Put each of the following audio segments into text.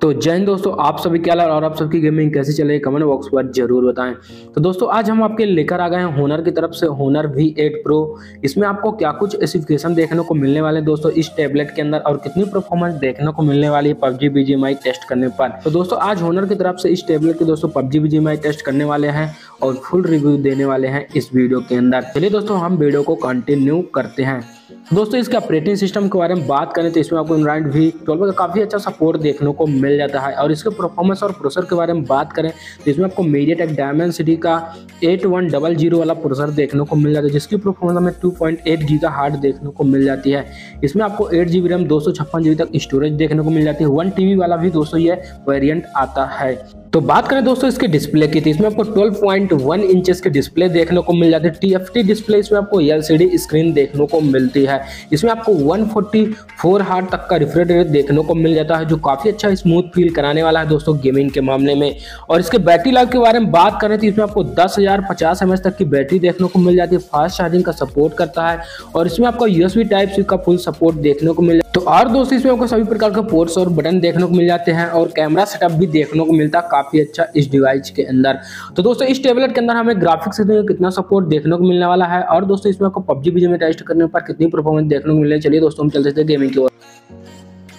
तो जय हिंद दोस्तों, आप सभी क्या और आप सबकी गेमिंग कैसे है? कमेंट बॉक्स पर ज़रूर बताएँ। तो दोस्तों, आज हम आपके लेकर आ गए हैं होनर की तरफ़ से होनर V8 Pro इसमें आपको क्या कुछ स्पेसिफिकेशन देखने को मिलने वाले हैं दोस्तों, इस टैबलेट के अंदर और कितनी परफॉर्मेंस देखने को मिलने वाली है पबजी बीजीएमआई टेस्ट करने पर। तो दोस्तों, आज होनर की तरफ़ से इस टैबलेट के दोस्तों, पबजी बीजीएमआई टेस्ट करने वाले हैं और फुल रिव्यू देने वाले हैं इस वीडियो के अंदर। चलिए दोस्तों, हम वीडियो को कंटिन्यू करते हैं। दोस्तों, इसके ऑपरेटिंग सिस्टम के बारे में बात करें तो इसमें आपको एंड्राइड वी ट्वेल्व का काफ़ी अच्छा सपोर्ट देखने को मिल जाता है। और इसके परफॉर्मेंस और प्रोसेसर के बारे में बात करें तो इसमें आपको मीडिया टेक सिटी का एट वन डबल ज़ीरो वाला प्रोसेसर देखने को मिल जाता है, जिसकी परफॉर्मेंस हमें टू पॉइंट एट जी का देखने को मिल जाती है। इसमें आपको एट जी बी रैम दो सौ छप्पन जी बी तक स्टोरेज देखने को मिल जाती है। वन टी वाला भी दोस्तों, ये वेरियंट आता है। तो बात करें दोस्तों इसके डिस्प्ले की तो इसमें आपको 12.1 पॉइंट इंचेस के डिस्प्ले देखने को मिल जाती है। टीएफटी डिस्प्ले इसमें आपको एलसीडी स्क्रीन देखने को मिलती है। इसमें आपको 144 हार्ट तक का रिफ्रेश रेट देखने को मिल जाता है, जो काफ़ी अच्छा स्मूथ फील कराने वाला है दोस्तों गेमिंग के मामले में। और इसके बैटरी लाइफ के बारे में बात करें तो इसमें आपको दस हज़ार तक की बैटरी देखने को मिल जाती है फास्ट चार्जिंग का सपोर्ट करता है। और इसमें आपको यूएसबी टाइप सी का फुल सपोर्ट देखने को मिल तो और दोस्तों इसमें आपको सभी प्रकार के पोर्ट्स और बटन देखने को मिल जाते हैं और कैमरा सेटअप भी देखने को मिलता है काफ़ी अच्छा इस डिवाइस के अंदर। तो दोस्तों इस टेबलेट के अंदर हमें ग्राफिक्स कितना सपोर्ट देखने को मिलने वाला है और दोस्तों इसमें आपको पबजी बीजे में टेस्ट करने पर कितनी परफॉर्मेंस देखने को मिलने चलिए दोस्तों हम चलते थे गेमिंग की ओर।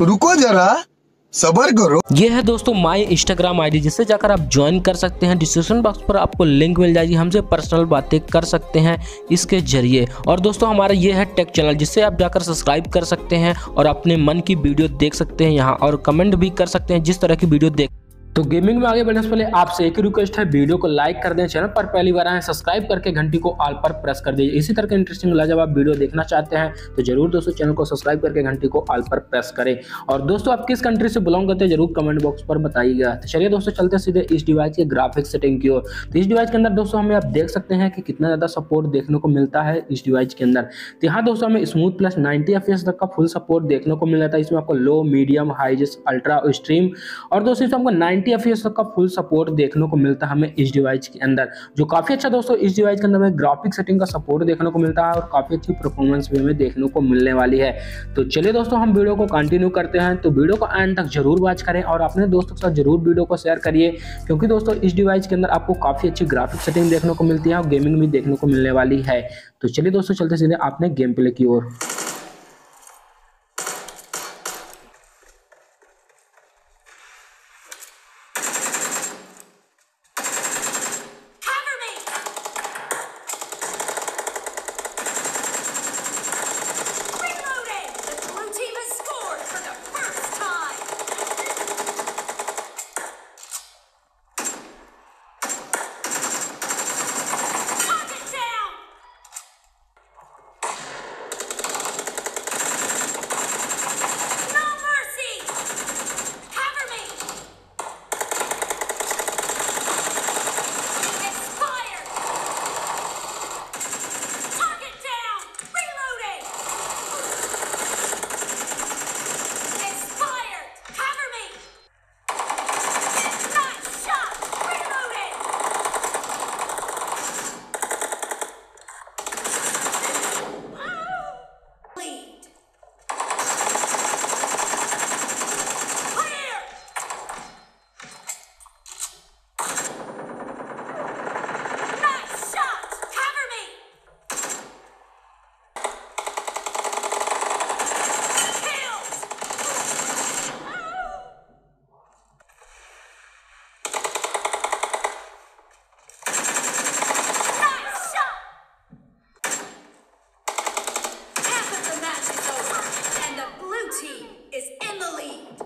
रुको जरा सबर करो। ये है दोस्तों माय इंस्टाग्राम आईडी जिससे जाकर आप ज्वाइन कर सकते हैं। डिस्क्रिप्शन बॉक्स पर आपको लिंक मिल जाएगी। हमसे पर्सनल बातें कर सकते हैं इसके ज़रिए। और दोस्तों हमारा ये है टेक चैनल जिससे आप जाकर सब्सक्राइब कर सकते हैं और अपने मन की वीडियो देख सकते हैं यहाँ और कमेंट भी कर सकते हैं जिस तरह की वीडियो देख तो गेमिंग में आगे बढ़ने से पहले आपसे एक रिक्वेस्ट है वीडियो को लाइक कर दें चैनल पर। पहली बार आए सब्सक्राइब करके घंटी को आल पर प्रेस कर दीजिए। इसी तरह के इंटरेस्टिंग जब आप वीडियो देखना चाहते हैं तो ज़रूर दोस्तों चैनल को सब्सक्राइब करके घंटी को आल पर प्रेस करें। और दोस्तों आप किस कंट्री से बिलोंग करते हैं, ज़रूर कमेंट बॉक्स पर बताइएगा। तो चलिए दोस्तों चलते सीधे इस डिवाइस के ग्राफिक सेटिंग की ओर। तो इस डिवाइस के अंदर दोस्तों हमें आप देख सकते हैं कि कितना ज़्यादा सपोर्ट देखने को मिलता है इस डिवाइस के अंदर। तो यहाँ दोस्तों हमें स्मूथ प्लस नाइनटी एफ़ तक का फुल सपोर्ट देखने को मिल जाता है। इसमें आपको low medium high ultra stream और दोस्तों इसमें आपको नाइनटी एफ़ तक का फुल सपोर्ट देखने को मिलता है हमें इस डिवाइस के अंदर, जो काफ़ी अच्छा दोस्तों इस डिवाइस के अंदर हमें ग्राफिक सेटिंग का सपोर्ट देखने को मिलता है और काफ़ी अच्छी परफॉर्मेंस भी हमें देखने को मिलने वाली है। तो चलिए दोस्तों हम वीडियो को कंटिन्यू करते हैं। तो वीडियो को एंड तक ज़रूर वॉच करें और अपने दोस्तों के साथ ज़रूर वीडियो को शेयर करिए, क्योंकि दोस्तों इस डिवाइस के अंदर आपको काफ़ी अच्छी ग्राफिक सेटिंग देखने को मिलती है और गेमिंग भी देखने को मिलने वाली है। तो चलिए दोस्तों चलते सीधे आपने गेम प्ले की ओर। sleep.